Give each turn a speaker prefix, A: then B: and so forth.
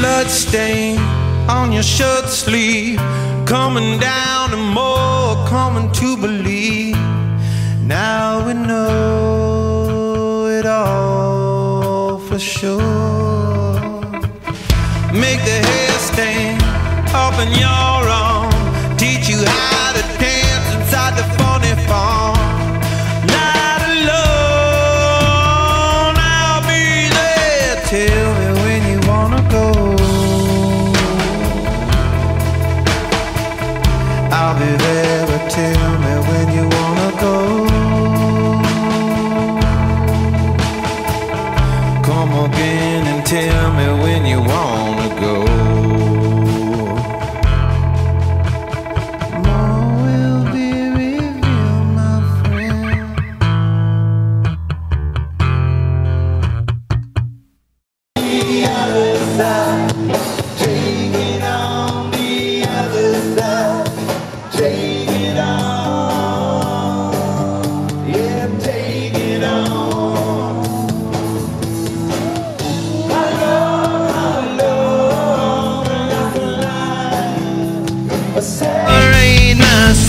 A: blood stain on your shirt sleeve, coming down and more, coming to believe. Now we know it all for sure. Make the hair stand up in your tell me when you want más.